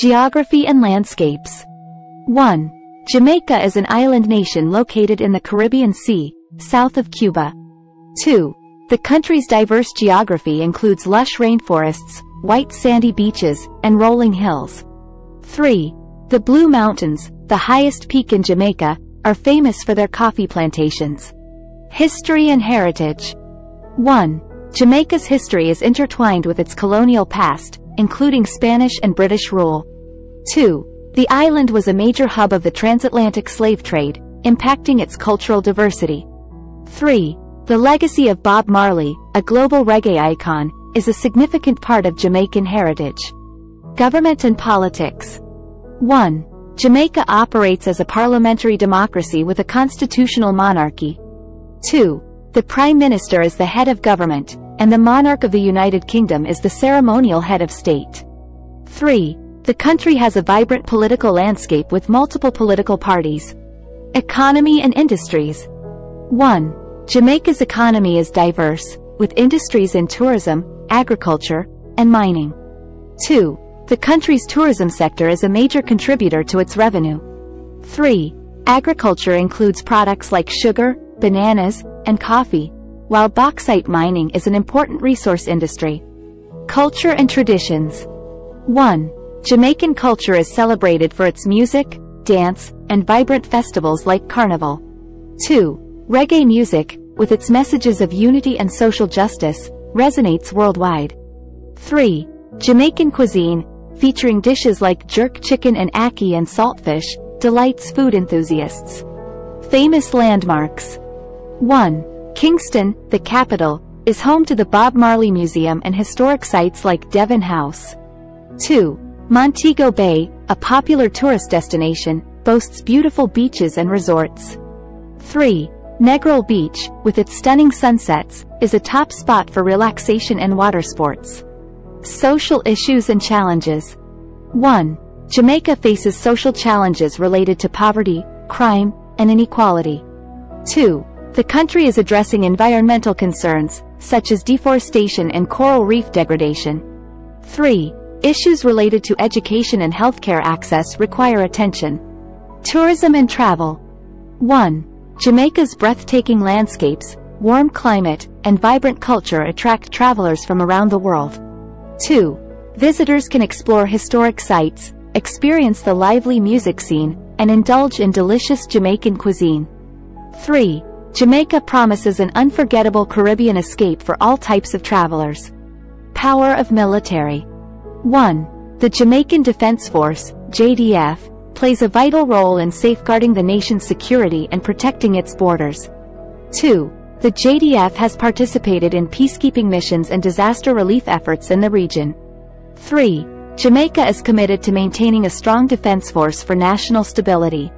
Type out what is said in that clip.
Geography and landscapes. 1. Jamaica is an island nation located in the Caribbean Sea, south of Cuba. 2. The country's diverse geography includes lush rainforests, white sandy beaches, and rolling hills. 3. The Blue Mountains, the highest peak in Jamaica, are famous for their coffee plantations. History and heritage. 1. Jamaica's history is intertwined with its colonial past, including Spanish and British rule. 2. The island was a major hub of the transatlantic slave trade, impacting its cultural diversity. 3. The legacy of Bob Marley, a global reggae icon, is a significant part of Jamaican heritage. Government and politics. 1. Jamaica operates as a parliamentary democracy with a constitutional monarchy. 2. The Prime Minister is the head of government, and the monarch of the United Kingdom is the ceremonial head of state. 3. The country has a vibrant political landscape with multiple political parties. Economy and industries. 1. Jamaica's economy is diverse, with industries in tourism, agriculture, and mining. 2. The country's tourism sector is a major contributor to its revenue. 3. Agriculture includes products like sugar, bananas, and coffee, while bauxite mining is an important resource industry. Culture and traditions. 1. Jamaican culture is celebrated for its music, dance, and vibrant festivals like Carnival. 2. Reggae music, with its messages of unity and social justice, resonates worldwide. 3. Jamaican cuisine, featuring dishes like jerk chicken and ackee and saltfish, delights food enthusiasts. Famous landmarks. 1. Kingston, the capital, is home to the Bob Marley Museum and historic sites like Devon House. 2. Montego Bay, a popular tourist destination, boasts beautiful beaches and resorts. 3. Negril Beach, with its stunning sunsets, is a top spot for relaxation and water sports. Social issues and challenges. 1. Jamaica faces social challenges related to poverty, crime, and inequality. 2. The country is addressing environmental concerns, such as deforestation and coral reef degradation. 3. Issues related to education and healthcare access require attention. Tourism and travel. 1. Jamaica's breathtaking landscapes, warm climate, and vibrant culture attract travelers from around the world. 2. Visitors can explore historic sites, experience the lively music scene, and indulge in delicious Jamaican cuisine. 3. Jamaica promises an unforgettable Caribbean escape for all types of travelers. Power of military. 1. The Jamaican Defense Force, JDF, plays a vital role in safeguarding the nation's security and protecting its borders. 2. The JDF has participated in peacekeeping missions and disaster relief efforts in the region. 3. Jamaica is committed to maintaining a strong defense force for national stability.